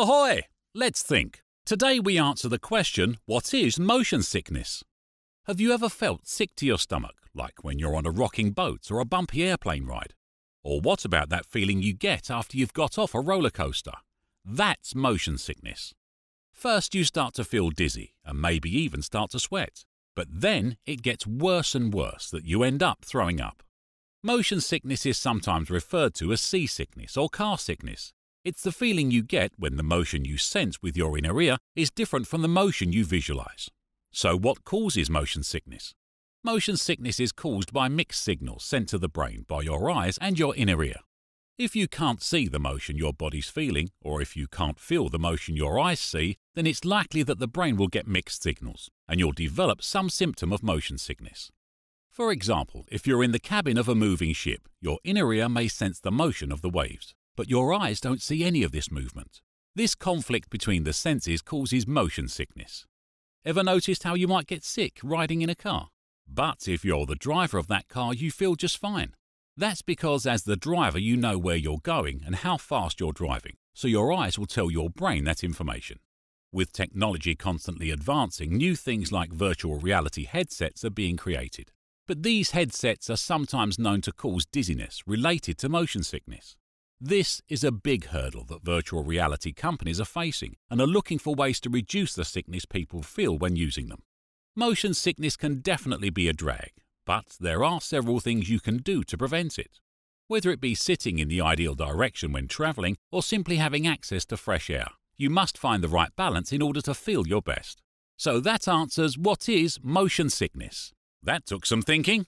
Ahoy! Let's think. Today we answer the question what is motion sickness? Have you ever felt sick to your stomach, like when you're on a rocking boat or a bumpy airplane ride? Or what about that feeling you get after you've got off a roller coaster? That's motion sickness. First, you start to feel dizzy and maybe even start to sweat. But then it gets worse and worse that you end up throwing up. Motion sickness is sometimes referred to as seasickness or car sickness. It's the feeling you get when the motion you sense with your inner ear is different from the motion you visualize. So, what causes motion sickness? Motion sickness is caused by mixed signals sent to the brain by your eyes and your inner ear. If you can't see the motion your body's feeling, or if you can't feel the motion your eyes see, then it's likely that the brain will get mixed signals, and you'll develop some symptom of motion sickness. For example, if you're in the cabin of a moving ship, your inner ear may sense the motion of the waves, but your eyes don't see any of this movement. This conflict between the senses causes motion sickness. Ever noticed how you might get sick riding in a car? But if you're the driver of that car, you feel just fine. That's because as the driver, you know where you're going and how fast you're driving, so your eyes will tell your brain that information. With technology constantly advancing, new things like virtual reality headsets are being created. But these headsets are sometimes known to cause dizziness related to motion sickness. This is a big hurdle that virtual reality companies are facing and are looking for ways to reduce the sickness people feel when using them. Motion sickness can definitely be a drag, but there are several things you can do to prevent it. Whether it be sitting in the ideal direction when travelling or simply having access to fresh air, you must find the right balance in order to feel your best. So that answers what is motion sickness. That took some thinking.